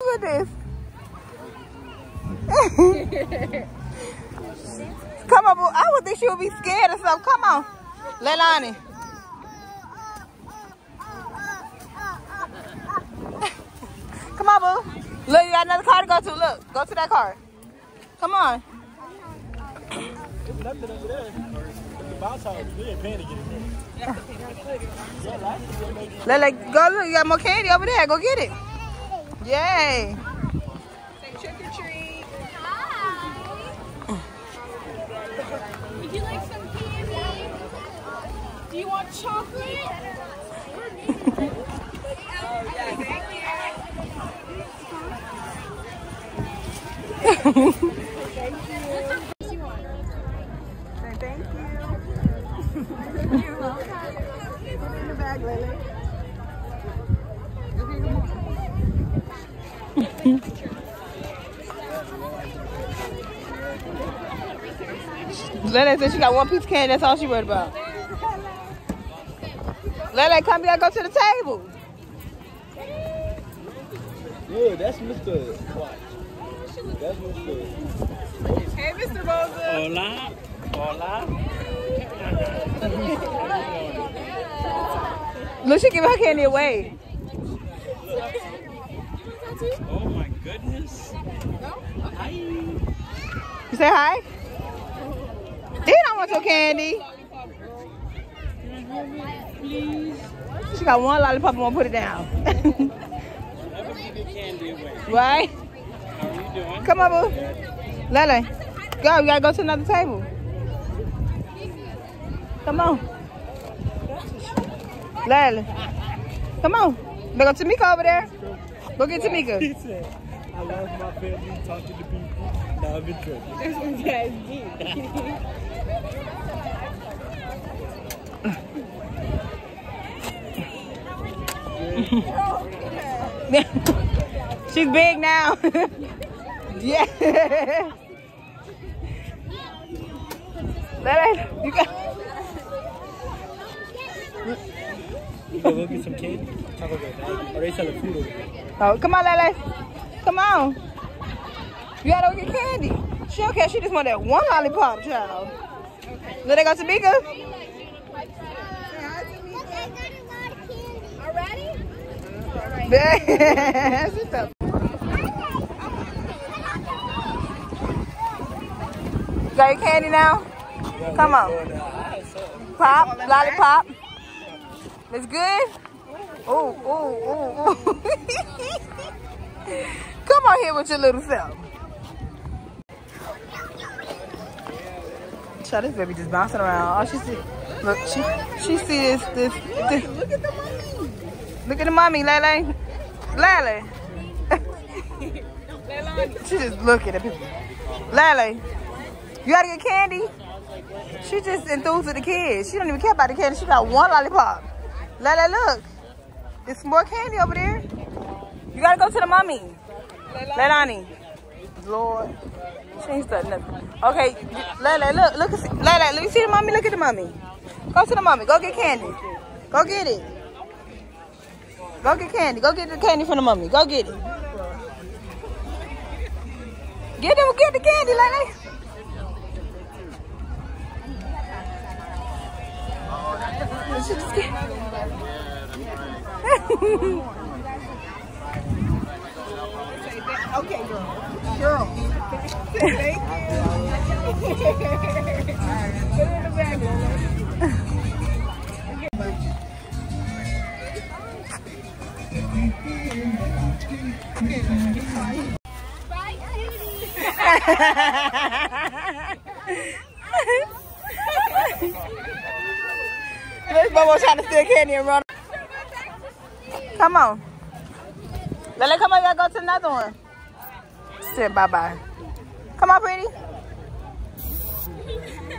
Look at this. Come on, boo. I would think she would be scared or something. Come on. Laylani. Come on, boo. Look, you got another car to go to. Look, go to that car. Come on. There's nothing go look. You got more candy over there. Go get it. Yay. Trick or treat. Hi. Would you like some candy? Do you want chocolate? oh, yeah, thank you. Thank you. You're welcome. Put it in the bag, Lily. Mm-hmm. Lele said she got one piece of candy. That's all she worried about. Lele, come here. Go to the table. Look, that's Mr. Watch. That's Mr. Hey, Mr. Rosa. Hola. Hola. Look, she giving her candy away. Hi. You say hi? They don't want your candy. She got one lollipop and won't put it down. Right? Come on, boo. Lele, go. You gotta go to another table. Come on. Lele. Come on. Go Tamika over there. Go get Tamika. I love my family, talking to people. Now I'm in trouble. This one's guy's deep. She's big now. yeah. Lele, you got. You go get some candy? Talk about that. Are they selling food over there? Oh, come on, Lele. Come on. You gotta go get candy. She care. She just want that one lollipop, child. Let they go to Mika. Already? Up. Got your candy now? Come on. Pop, lollipop. It's good? Oh, oh, oh, oh. Come on here with your little self. Child, this baby just bouncing around. Oh, she see. Look, she she see this this. this. Look at the mommy. Look at the mommy, Lele. Lele. She just looking at people. Lele, you gotta get candy? She just enthused with the kids. She don't even care about the candy. She got one lollipop. Lele, look. There's more candy over there. You gotta go to the mommy. Laylani. Lord. She ain't studying nothing. Okay, Lele, look, look, at- Lele, look, you see the mommy? Look at the mommy. Go to the mommy. Go get candy. Go get it. Go get candy. Go get the candy from the mommy. Go get it. Get them, get the candy, Lele. Oh, she just get- Okay, girl. Girl. Thank you. Put it in the bag, Lily. This Bobo trying to steal candy and run. Come on. Lele, come on, you gotta go to another one. Say bye bye. Come on, pretty.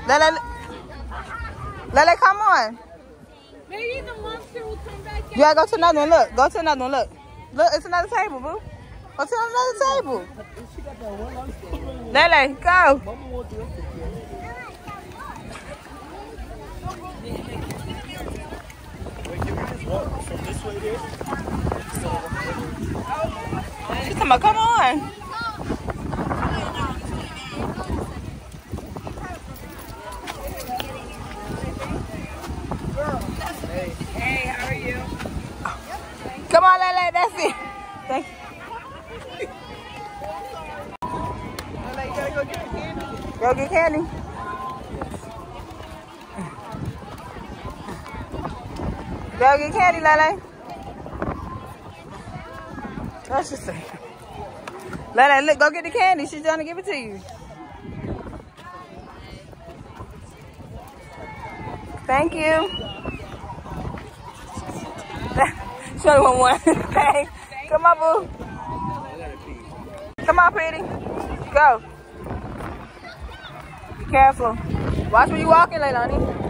Lele, Lele, come on. Maybe the monster will come back You gotta go to another one. Look, go to another one. Look, look, it's another table, boo. Go to another table. Lele, go. Mama wants the rest of the candy. Wait, can we just walk from this way there? She's talking about, come on. Hey, how are you? Come on, Lele, that's it. Thank you. Go get candy. Go get candy, Lele. That's just say. Lele, look, go get the candy. She's trying to give it to you. Thank you. Show one one. Thanks. Come on, boo. Come on, pretty. Go. Be careful. Watch where you walking, Laylani.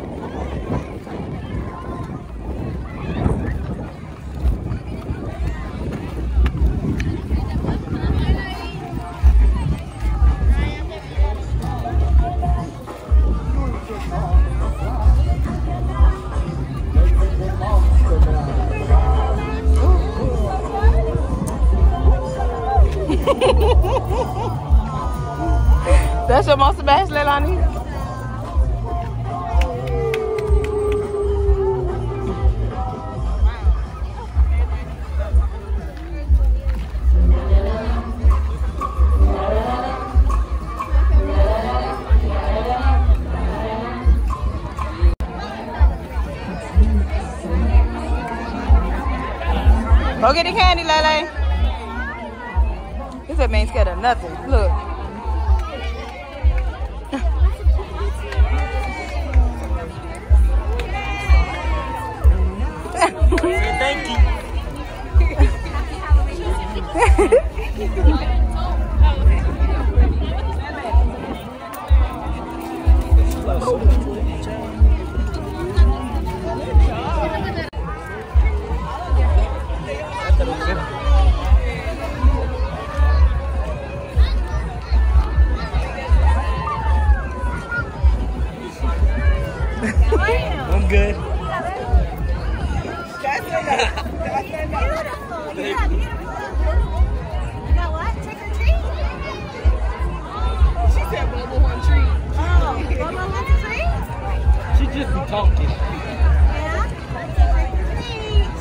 That's your monster bash, Laylani? Go get the candy, Lele. Ain't scared of nothing. Look. Thank you.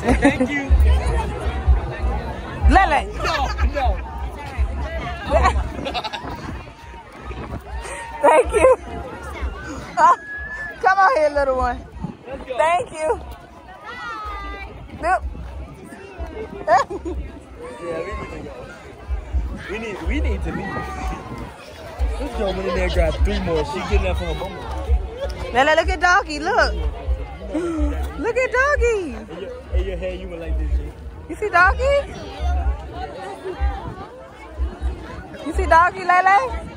Thank you. Lele. No, no. Thank you. Oh, come on here, little one. Thank you. Nope. Yeah, we need to go. We need, we need to leave. Let's go in there and grab three more. She getting that from her mama. Lele, look at doggy. Look. Look at doggy. In your, in your hair, you went like this. G. You see doggy? You see doggy, Lele?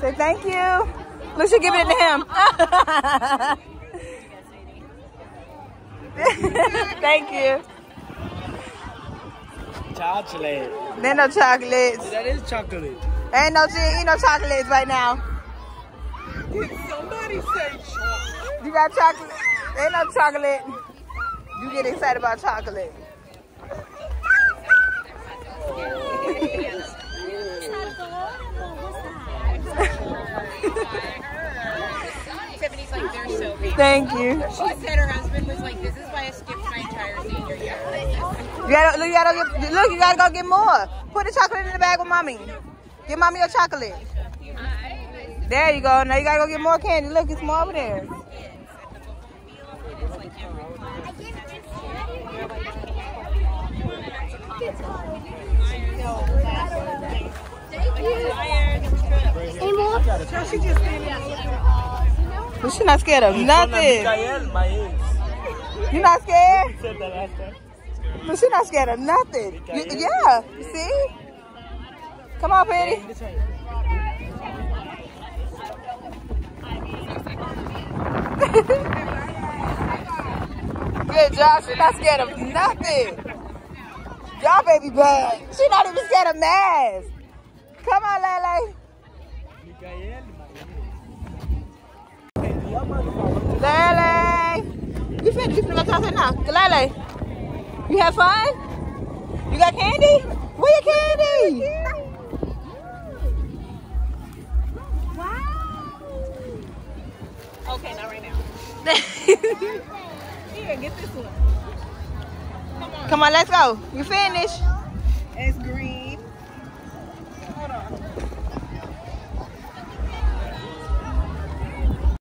Say thank you. Look, she giving it to him. thank you. Chocolate. There no chocolates. That is chocolate. Ain't no she ain't no chocolates right now. Did somebody say chocolate. You got chocolate? Ain't no chocolate. You get excited about chocolate. Tiffany's like, they're so. Thank you. She said her husband was like, You gotta, look, you gotta get, look, you gotta go get more. Put the chocolate in the bag with mommy. Give mommy your chocolate. There you go. Now you gotta go get more candy. Look, it's more over there. But she not scared of nothing. Mikael, my ex. You not scared? Said that last time. But she not scared of nothing. You, yeah, see? Come on, Petty. Good job. She not scared of nothing. Y'all baby bad. She not even scared of masks. Come on, Lele. Lele. You finna, you finna go talk to her now. Lele. You have fun? You got candy? Where your candy? Okay, not right now. Here, get this one. Come on, let's go. You finished? It's green.